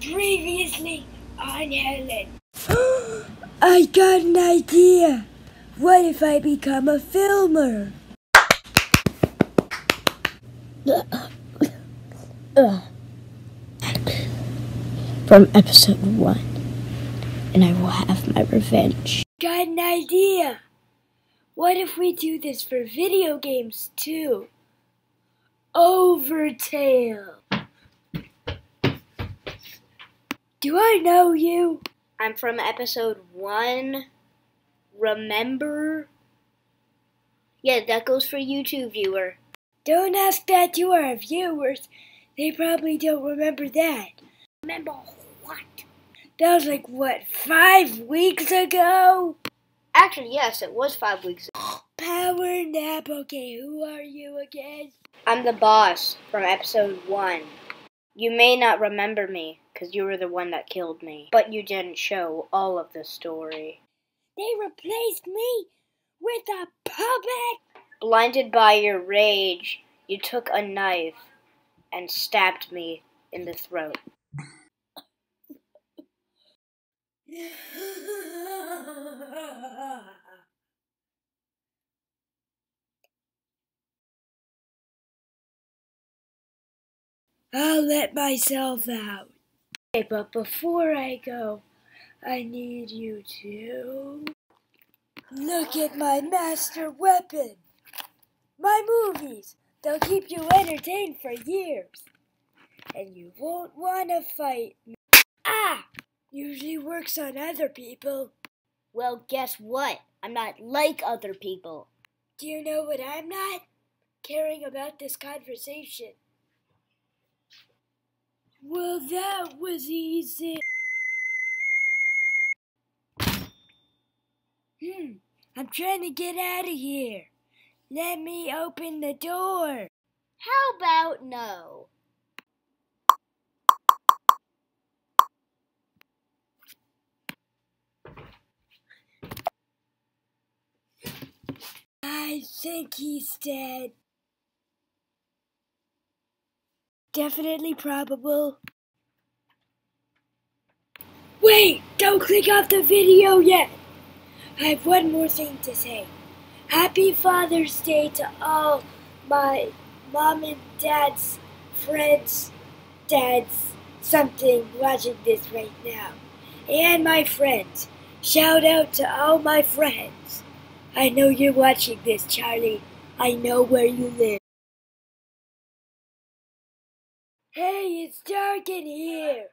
Previously on Hellen. I got an idea. What if I become a filmer? From episode one, and I will have my revenge. Got an idea. What if we do this for video games too? Overtale. Do I know you? I'm from episode one. Remember? Yeah, that goes for you too, viewer. Don't ask that to our viewers. They probably don't remember that. Remember what? That was like, what, five weeks ago? Actually, yes, it was five weeks ago. Power nap. Okay, who are you again? I'm the boss from episode one. You may not remember me, because you were the one that killed me, but you didn't show all of the story. They replaced me with a puppet. Blinded by your rage, you took a knife and stabbed me in the throat. I'll let myself out. Okay, but before I go, I need you to look at my master weapon. My movies. They'll keep you entertained for years. And you won't want to fight me. Ah! Usually works on other people. Well, guess what? I'm not like other people. Do you know what I'm not? Caring about this conversation. Well, that was easy. Hmm, I'm trying to get out of here. Let me open the door. How about no? I think he's dead. Definitely probable. Wait! Don't click off the video yet! I have one more thing to say. Happy Father's Day to all my mom and dad's friends, dads, something watching this right now. And my friends. Shout out to all my friends. I know you're watching this, Charlie. I know where you live. Hey, it's dark in here.